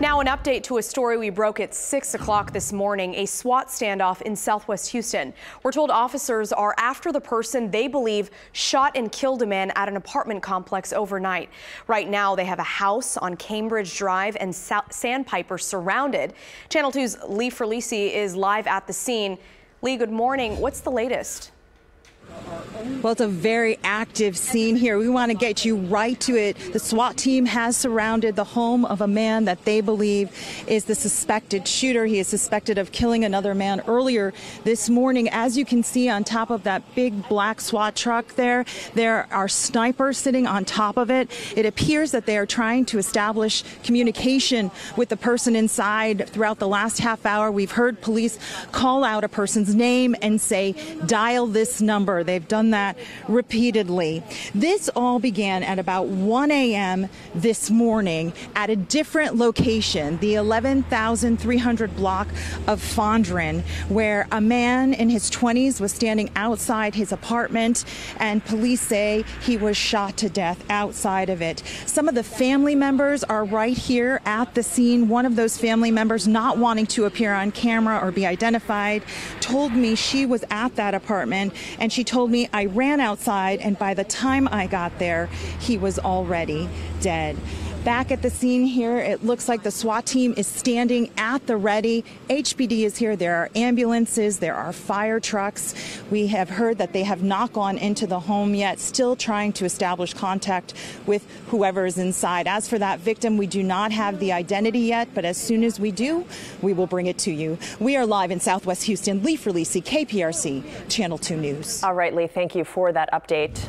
Now, an update to a story we broke at 6 o'clock this morning a SWAT standoff in southwest Houston. We're told officers are after the person they believe shot and killed a man at an apartment complex overnight. Right now, they have a house on Cambridge Drive and Sandpiper surrounded. Channel 2's Lee Ferlisi is live at the scene. Lee, good morning. What's the latest? Well, it's a very active scene here. We want to get you right to it. The SWAT team has surrounded the home of a man that they believe is the suspected shooter. He is suspected of killing another man earlier this morning. As you can see on top of that big black SWAT truck there, there are snipers sitting on top of it. It appears that they are trying to establish communication with the person inside. Throughout the last half hour, we've heard police call out a person's name and say, dial this number. They've done that repeatedly. This all began at about 1 a.m. this morning at a different location, the 11,300 block of Fondren, where a man in his 20s was standing outside his apartment, and police say he was shot to death outside of it. Some of the family members are right here at the scene. One of those family members, not wanting to appear on camera or be identified, told me she was at that apartment and she told me I ran outside, and by the time I got there, he was already dead. Back at the scene here, it looks like the SWAT team is standing at the ready. HPD is here. There are ambulances, there are fire trucks. We have heard that they have not gone into the home yet, still trying to establish contact with whoever is inside. As for that victim, we do not have the identity yet, but as soon as we do, we will bring it to you. We are live in Southwest Houston. Lee Ferlisi, KPRC, Channel 2 News. All right, Lee, thank you for that update.